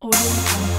Audio Jungle.